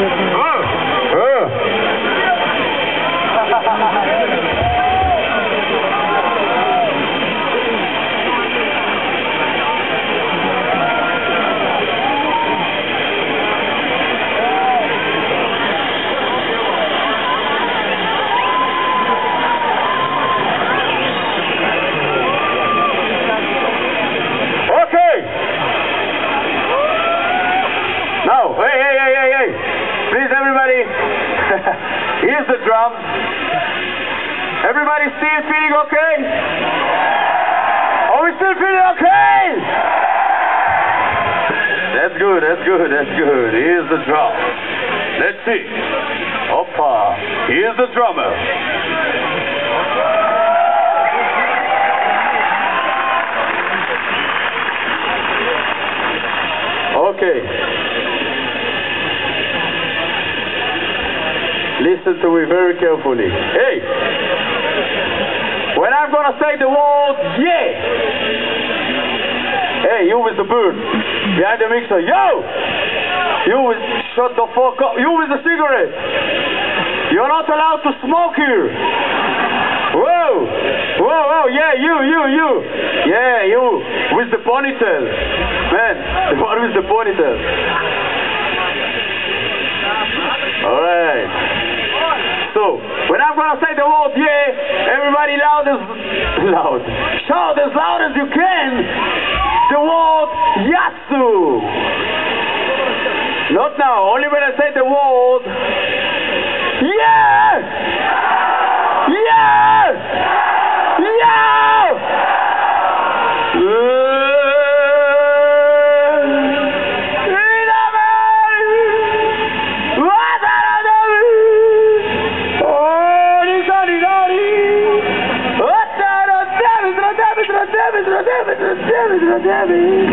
Okay. Good, that's good, that's good. Here's the drum. Let's see. Hoppa. Here's the drummer. Okay. Listen to me very carefully. Hey! When I'm gonna say the word yeah! Hey, you with the bird behind the mixer, yo! You with shut the fuck up. You with the cigarette. You're not allowed to smoke here. Whoa! Whoa, whoa, yeah, you, you, you. Yeah, you with the ponytail. Man, the one with the ponytail. Alright. So, when I'm gonna say the word yeah, everybody loud as loud. Shout as loud as you can the word Yatsu. Not now, only when I say the word heavy.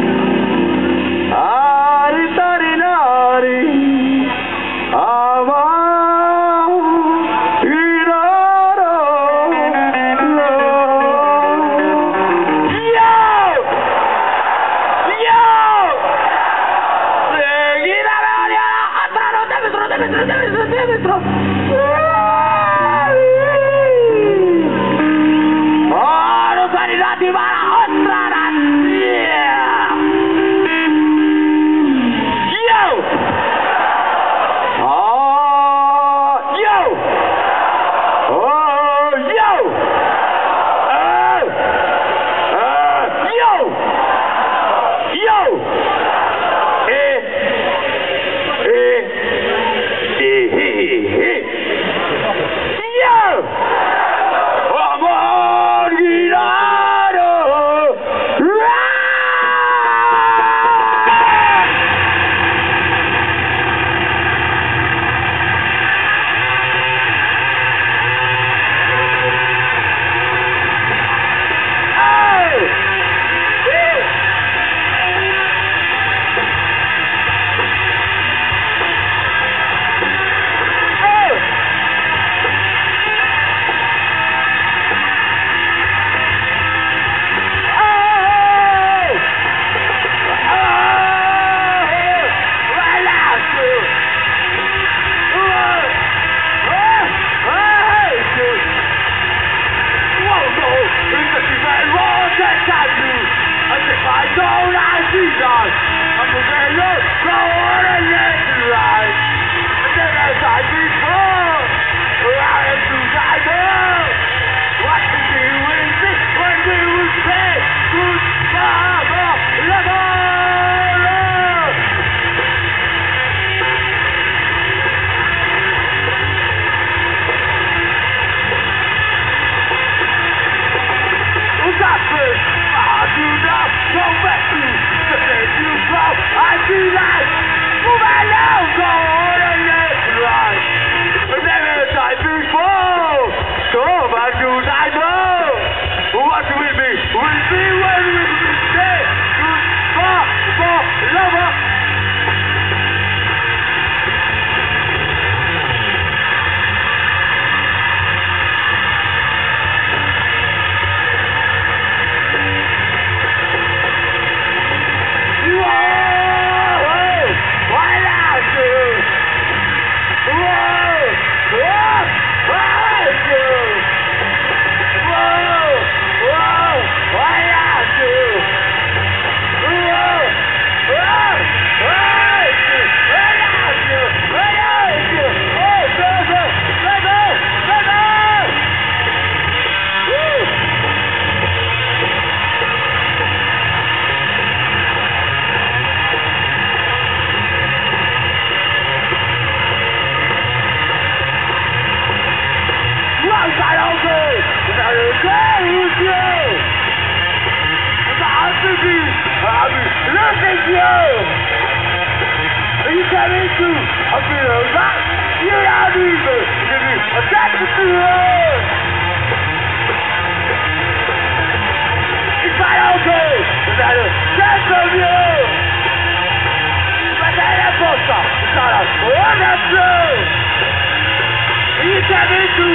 Tell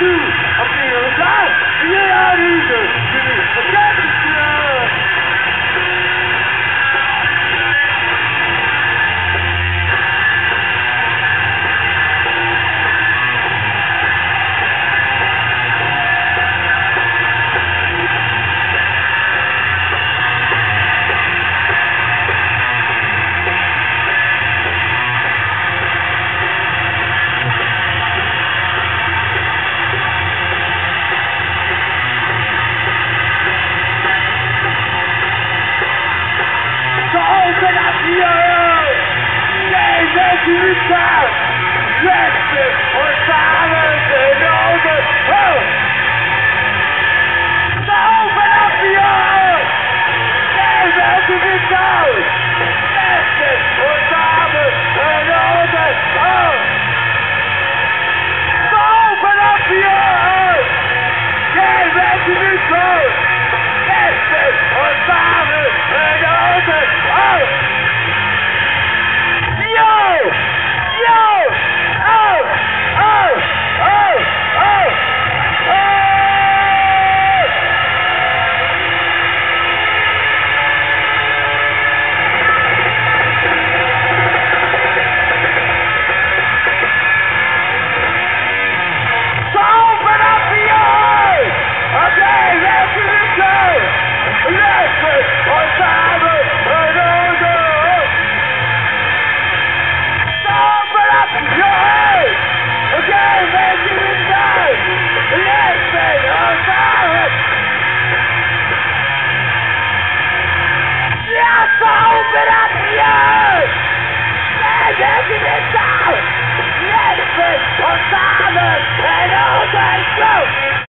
a of life,